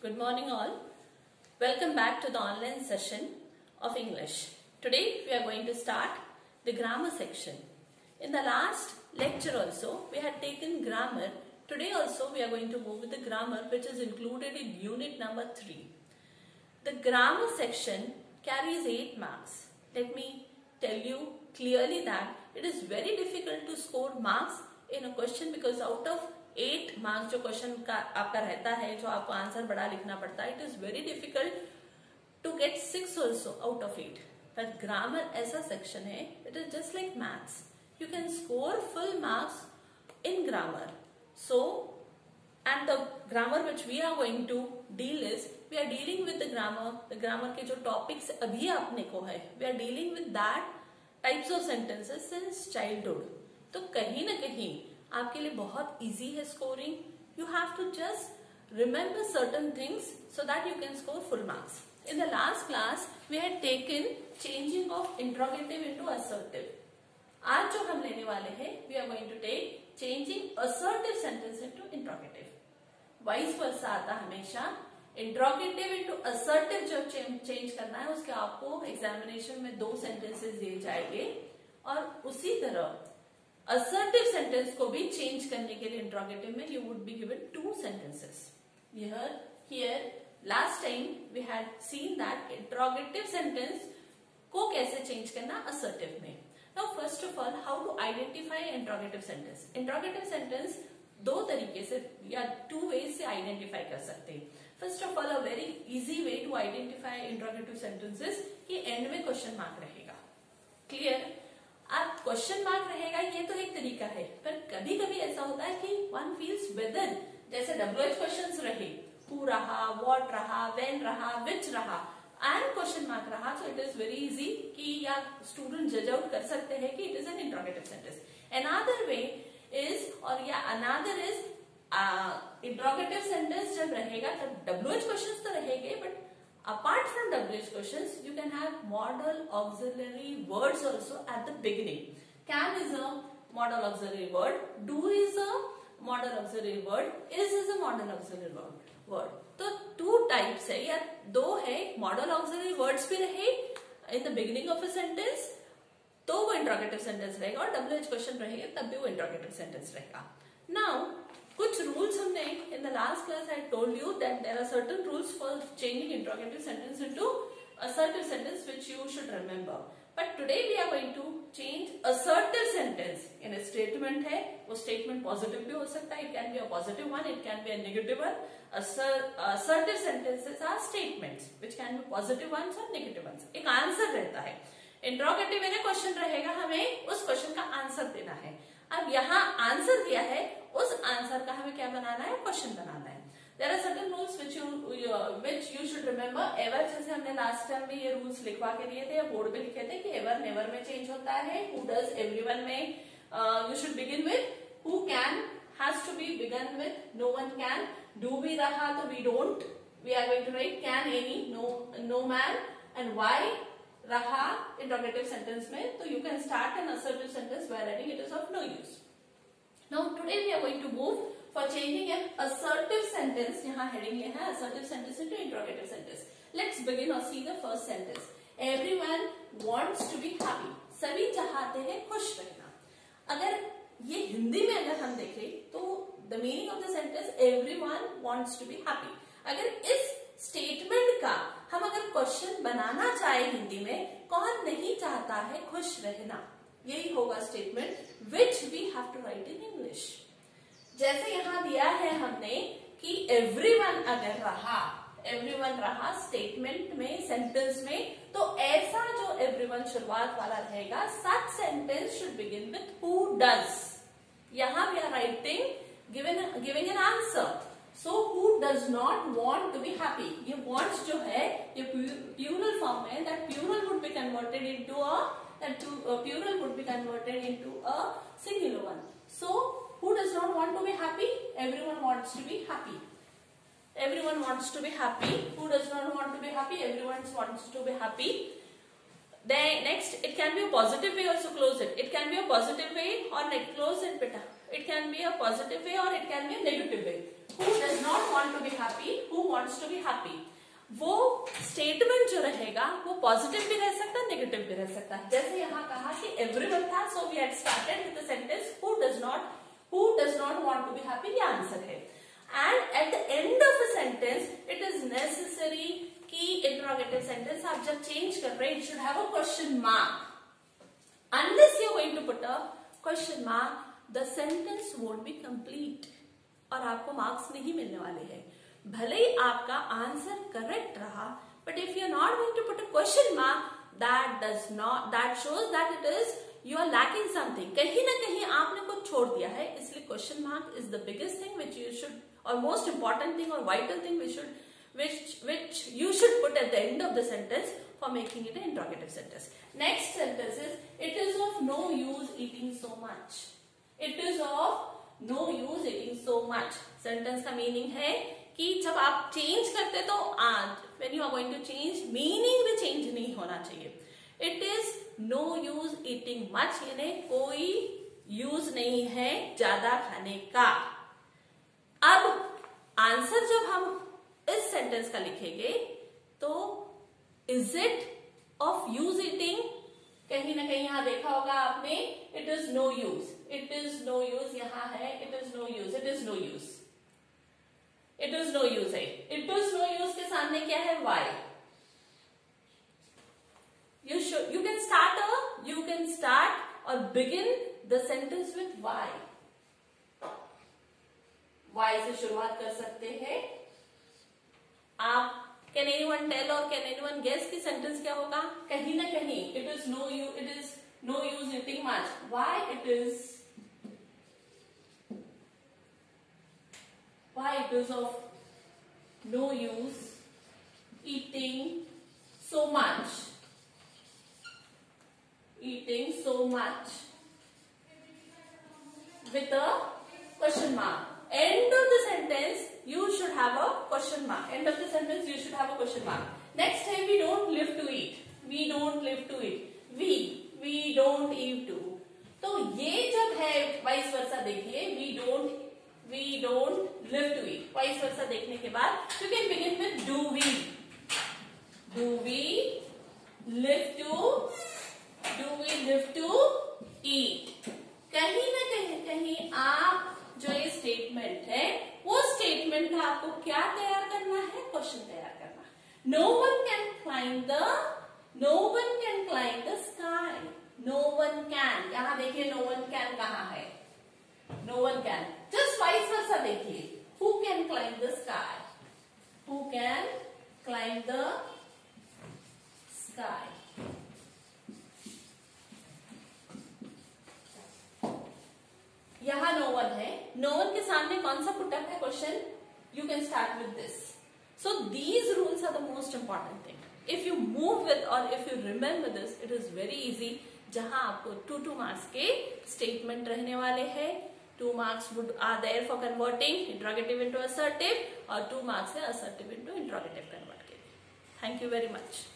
Good morning all. Welcome back to the online session of English. Today we are going to start the grammar section. In the last lecture also we had taken grammar. Today also we are going to move with the grammar which is included in unit number 3. The grammar section carries 8 marks. Let me tell you clearly that it is very difficult to score marks in a question because out of eight marks जो question का आपका रहता है, जो आपको answer बड़ा लिखना पड़ता है it is very difficult to get six also out of eight but grammar ऐसा सेक्शन है it is just like maths you can score full marks in grammar so and the grammar which we are going to deal is we are dealing with the grammar the grammar के जो topics अभी आपने को है we are dealing with that types of sentences since childhood तो कहीं ना कहीं आपके लिए बहुत इजी है scoring you have to just remember certain things so that you can score full marks in the last class we had taken changing of interrogative into assertive आज जो हम लेने वाले हैं we are going to take changing assertive sentence into interrogative vice versa आता हमेशा. Interrogative into assertive जो change करना है, उसके आपको एग्जामिनेशन में दो सेंटेंसेस दिए जाएँगे और उसी तरह असर्टिव सेंटेंस को भी चेंज करने के लिए इंट्रोगेटिव में you would be given two sentences here here last time we had seen that interrogative sentence को कैसे चेंज करना असर्टिव में. Now first of all how to identify interrogative sentence interrogative sentence दो तरीके से या टू वे से identify कर सकते हैं. First of all a very easy way to identify interrogative sentences कि एंड में क्वेश्चन मार्क रहेगा. क्वेश्चन मार्क रहेगा ये तो एक तरीका है। पर कभी कभी ऐसा होता है कि वन फील्स वेदर जैसे डब्ल्यू एच क्वेश्चन रहे। हु रहा वॉट रहा वेन रहा विच रहा। एंड क्वेश्चन मार्क रहा so it is very easy कि या स्टूडेंट जज आउट कर सकते हैं कि it is an interrogative sentence another way is और या अनादर इज़ इंट्रोगेटिव सेंटेंस जब रहेगा तब डब्ल्यू एच क्वेश्चन तो रहेंगे but Apart from WH questions, you can have model auxiliary words also at the beginning. Can is a model auxiliary word. Do is a model auxiliary word. Is is a model auxiliary word. word. तो two types है या दो है modal auxiliary words भी रहे in the beginning of a sentence तो वो interrogative sentence रहेगा और डब्ल्यू एच क्वेश्चन रहेगा, तब भी वो इंट्रोगेटिव सेंटेंस रहेगा नाउ कुछ रूल्स हमने in the last class I told you that there are certain rules for changing interrogative sentence into assertive sentence, which you should remember but today we are going to change assertive sentence in a statement है वो statement positive भी हो सकता है it can be a positive one it can be a negative one assertive sentences are statements which can be positive ones or negative ones एक answer रहता है interrogative में क्वेश्चन रहेगा हमें उस क्वेश्चन का आंसर देना है अब यहाँ आंसर दिया है उस आंसर का हमें क्या बनाना है क्वेश्चन बनाना है there are certain rules which you which you should remember ever जैसे हमने लास्ट टाइम भी ये रूल्स लिखवा के दिए थे बोर्ड पे लिखे थे कि एवर नेवर में चेंज होता है। हु डज एवरीवन में? You should begin with who can has to be begun with no one can do भी रहा तो we don't we are going to write can any no no man and why रहा interrogative sentence में? तो you can start an assertive sentence by writing it is of no use now today we are going to move for changing an assertive sentence यहाँ heading लिया है assertive sentence into interrogative sentence let's begin और see the first sentence everyone wants to be happy सभी चाहते हैं खुश रहना। अगर ये हिंदी में अगर हम देखें तो the meaning of the sentence everyone wants to be happy अगर इस स्टेटमेंट का हम अगर क्वेश्चन बनाना चाहे हिंदी में, कौन नहीं चाहता है खुश रहना? यही होगा statement which we have to write in English जैसे यहाँ दिया है हमने कि एवरीवन अगर रहा एवरीवन रहा स्टेटमेंट में सेंटेंस में तो ऐसा जो एवरीवन शुरुआत वाला रहेगा such sentence should begin with who does यहाँ we are writing giving an answer so who does not want to be happy ये वॉन्ट्स जो है ये प्यूरल फॉर्म है that plural would be converted into a plural would be converted into a singular one. So, who does not want to be happy? Everyone wants to be happy. Everyone wants to be happy. Who does not want to be happy? Everyone wants to be happy. Then next, it can be a positive way also close it. It can be a positive way or like close it better. It can be a positive way or it can be a negative way. Who does not want to be happy? Who wants to be happy वो statement जो रहेगा वो positive भी रह सकता है negative भी रह सकता है जैसे यहाँ कहा कि एवरीवन था so we had started with the sentence who does not who does not want to be happy ये आंसर है. And at the end of the sentence it is necessary की इंट्रोगेटिव सेंटेंस आप जब change कर रहे हैं should have a question mark unless you're going to put a question mark, the sentence won't be complete और आपको marks नहीं मिलने वाले हैं. भले ही आपका आंसर करेक्ट रहा but if you are not going to put a question mark that does not that shows that it is you are lacking something कहीं ना कहीं आपने कुछ छोड़ दिया है, इसलिए question mark is the biggest thing which you should और मोस्ट इंपॉर्टेंट थिंग और vital thing which should which which you should put at the end of the sentence for making it interrogative sentence next sentence is it is of no use eating so much it is of no use eating so much sentence का meaning है कि जब आप change करते तो आज when you are going to change meaning भी change नहीं होना चाहिए. It is no use eating much यानी कोई यूज़ नहीं है ज़्यादा खाने का. अब आंसर जब हम इस सेंटेंस का लिखेंगे तो is it of use eating कहीं ना कहीं यहाँ देखा होगा आपने it is no use it is no use यहाँ है it is no use it is no use it is no use है। इट इज़ नो यूज़ के सामने क्या है? Why you can start you can start और begin the sentence with why why से शुरुआत कर सकते हैं? आप कैन एनी वन टेल और कैन एनी वन गेस की सेंटेंस क्या होगा? कहीं ना कहीं it is no you it is no use eating much why it is why it is of no use eating so much eating so much with a question mark. End of the sentence, you should have a question mark. End of the sentence, you should have a question mark. Next time, we don't live to eat. We don't live to eat. We, we don't eat to. तो ये जब है vice versa देखिए we don't we don't live to eat vice versa देखने के बाद you can begin with do we do we live to do we live to eat कहीं ना कहीं कहीं आप जो ये स्टेटमेंट है वो स्टेटमेंट का आपको क्या तैयार करना है क्वेश्चन तैयार no one can climb the no one can climb the sky no one can यहाँ देखिए नो वन कैन कहा है? No one can just vice versa देखिए. Who can climb the sky who can climb the sky यहाँ no one है. No one के सामने कौन सा पुटअप है? Question you can start with this so these rules are the most important thing if you move with और if you remember this it is very easy जहाँ आपको two two marks के statement रहने वाले हैं two marks would are there for converting interrogative into assertive और two marks है assertive into interrogative convert के थैंक यू वेरी मच